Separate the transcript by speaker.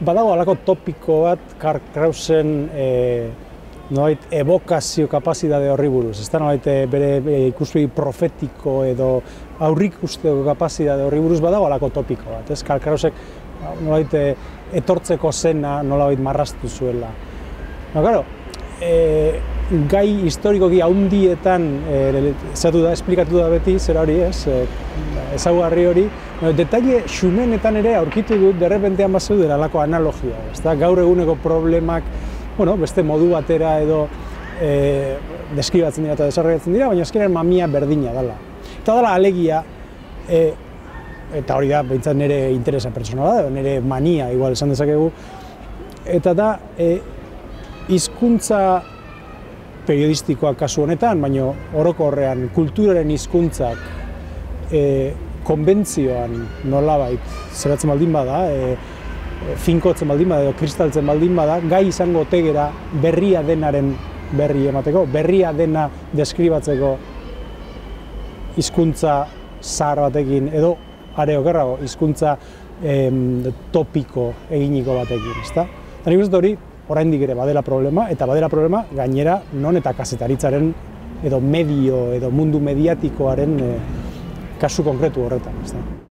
Speaker 1: badago alako topiko bat Karl Krausen e, nolait evokazio kapazidade horri buruz, ez da nolait bere, bere ikuspegi profetiko edo aurrik usteko kapazidade horri buruz badago alako topiko bat, ez? Karl Krausek nolait etortzeko zena nolait marrastu zuela. No, claro, e, gai historikoki haundietan e, zatu da, esplikatu da beti, zera hori ez, e, ezaguarri hori, no, detaile xumenetan ere aurkitu dut derrepentean bat zeudera alako analogia, ez da, gaur eguneko problemak, bueno, beste modu batera edo e, deskribatzen dira eta desarrollatzen dira, baina azkenean mamia berdina dela. Eta dela alegia, e, eta hori da, behintzat nire interesa pertsonala da, nire mania, igual esan dezakegu, eta da, e, hizkuntza periodistikoak kasu honetan, baina orokorrean kulturaren hizkuntzak e, konbentzioan nolabait zeratzen baldin bada, e, finkotzen baldin bada edo kristaltzen baldin bada, gai izango tegera berria denaren berri emateko, berria dena deskribatzeko hizkuntza zahar batekin edo are okerrago hizkuntza topiko eginiko batekin, ezta? Eta nik hori oraindik ere badela problema eta badela problema gainera non eta kazetaritzaren edo medio edo mundu mediatikoaren eh, kasu konkretu horretan, ezta?